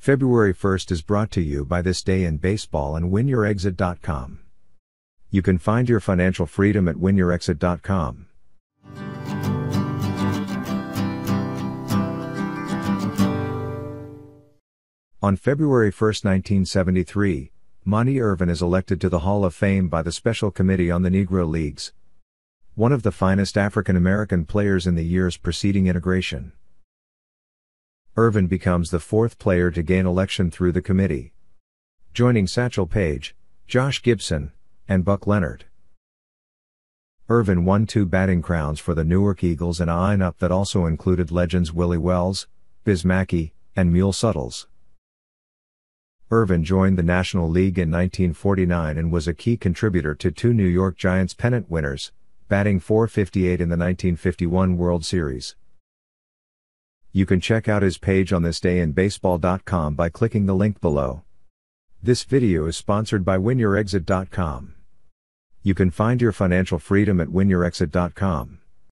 February 1st is brought to you by This Day in Baseball and WinYourExit.com. You can find your financial freedom at WinYourExit.com. On February 1, 1973, Monte Irvin is elected to the Hall of Fame by the Special Committee on the Negro Leagues. One of the finest African American players in the years preceding integration. Irvin becomes the fourth player to gain election through the committee. Joining Satchel Paige, Josh Gibson, and Buck Leonard. Irvin won two batting crowns for the Newark Eagles in a lineup that also included legends Willie Wells, Biz Mackey, and Mule Suttles. Irvin joined the National League in 1949 and was a key contributor to two New York Giants pennant winners, batting 458 in the 1951 World Series. You can check out his page on thisdayinbaseball.com by clicking the link below. This video is sponsored by winyourexit.com. You can find your financial freedom at winyourexit.com.